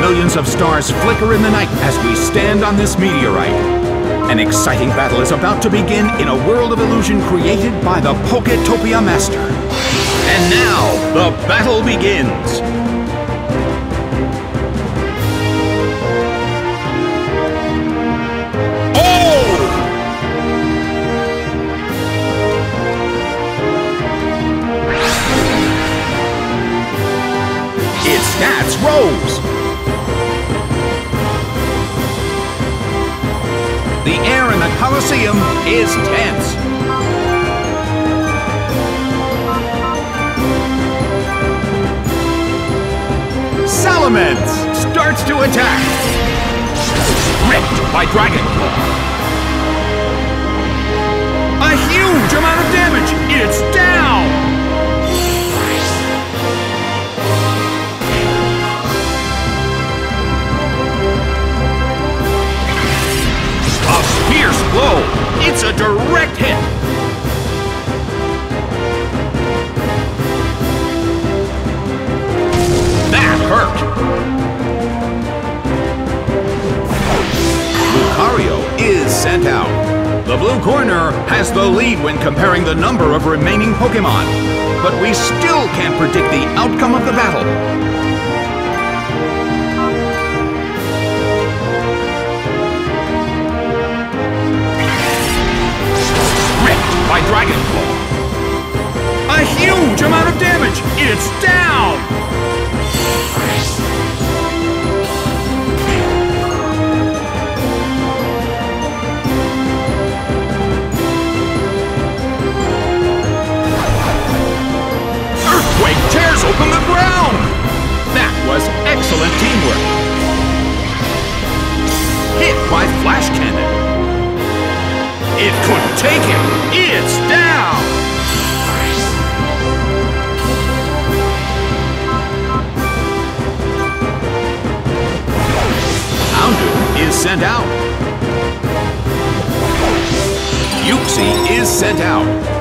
Millions of stars flicker in the night as we stand on this meteorite. An exciting battle is about to begin in a world of illusion created by the Poketopia Master. And now, the battle begins! The air in the Colosseum is tense. Salamence starts to attack. Ripped by Dragon Claw. Sent out. The blue corner has the lead when comparing the number of remaining Pokemon, but we still can't predict the outcome of the battle. Ripped by Dragon Claw. A huge amount of damage! It's! Excellent teamwork. Hit by Flash Cannon. It couldn't take him. It's down! Houndoom is sent out. Uxie is sent out.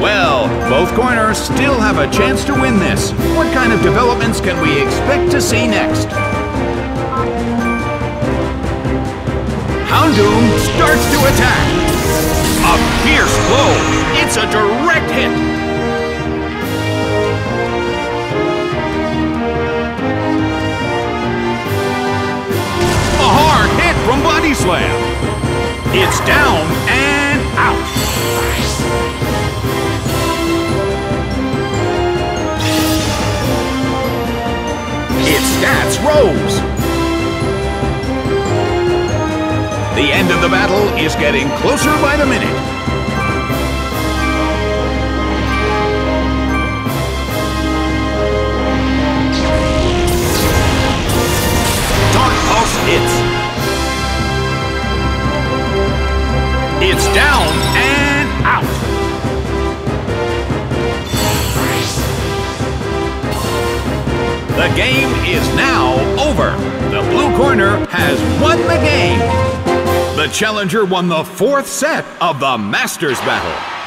Well, both corners still have a chance to win this. What kind of developments can we expect to see next? Houndoom starts to attack. A fierce blow. It's a direct hit. A hard hit from Body Slam. It's down The end of the battle is getting closer by the minute. Dark Pulse hits. It's down and out. The game is now over. The blue corner has won the game. The challenger won the fourth set of the Masters Battle.